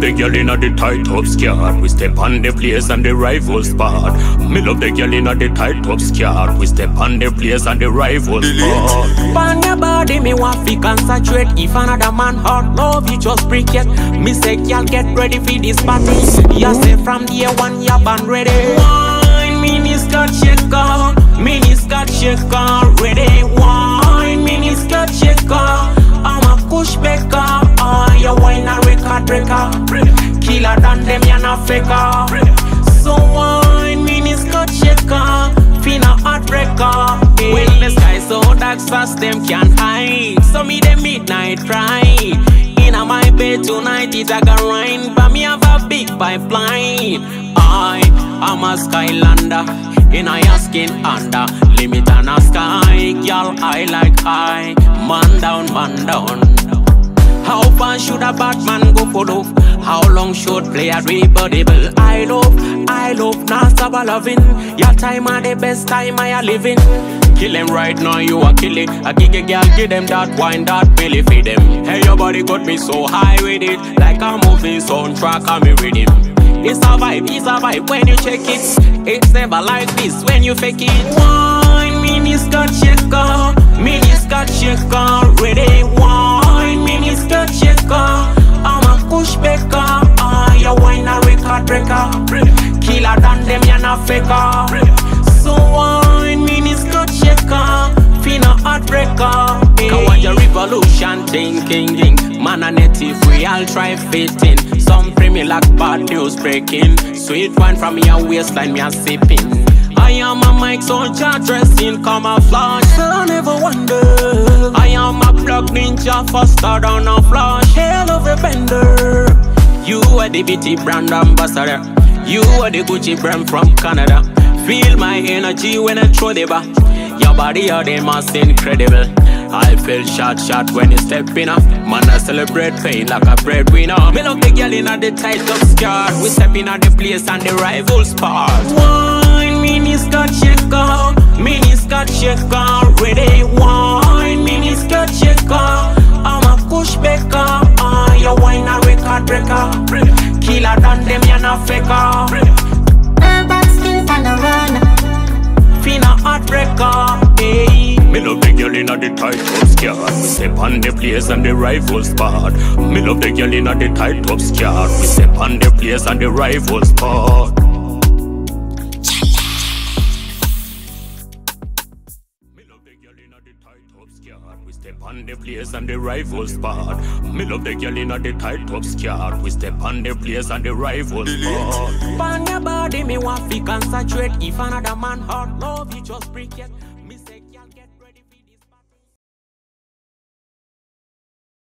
love the girl inna the tight top skirt. We step on the place and the rival spot. Me love the girl inna the tight top skirt. We step on the place and the rival spot. On your body, me want fi concentrate. If another man hurt love, you just break it. Me say, girl, get ready for this party. You say from day one, you band ready. Wine, mini skirt shaker, mini skirt shaker, faker. So wine, mini skirt shaker. Finna heartbreaker. Hey. When the sky so dark, fast them can't hide. So me the midnight ride. Inna my bed tonight, it a rain, but me have a big pipeline. I am a skylander. In a your skin under limit and a sky, girl. I like high, man down, man down. How far should a Batman go for love? How long should play rebel? I love, I love, not stop loving. Your time are the best time I are living. Kill them right now, you are killing. I kick a girl, give them that wine, that belly feed them. Hey, your body got me so high with it. Like a moving soundtrack, I'm a rhythm. It's a vibe, it's a vibe when you check it. It's never like this when you fake it. Wine, mini skirt shaker, mini faker. So wine, mini skirt shaker, finna heartbreaker. Cause your revolution thinking, man a native, we all try fitting. Some free me like bad news breaking. Sweet wine from your waistline, me a sipping. I am a mic soldier dressed in camouflage. So never wonder. I am a plug ninja faster than a flash. Hell of a bender. You are the BT brand ambassador. You are the Gucci brand from Canada. Feel my energy when I throw the bar. Your body are the most incredible. I feel shot shot when you step in up. Man, I celebrate pain like a breadwinner. Me love the girl in the tight up skirt. We step in at the place and the rivals part. Wine, mini skirt shaker, mini skirt shaker, ready. Faker. Urban skills on the run. Finna heartbreaker, hey. Me love the girl inna the tight top skirt. We step on the place and the rival spot. Me love the girl inna the tight top skirt. We step on the place and the rival spot. Tight top skirt. We step on the place and the rival spot. Me love the girl inna the tight top skirt. We step on the place and the rival spot. On your body, me want fi concentrate. If another man hurt love, you just break it.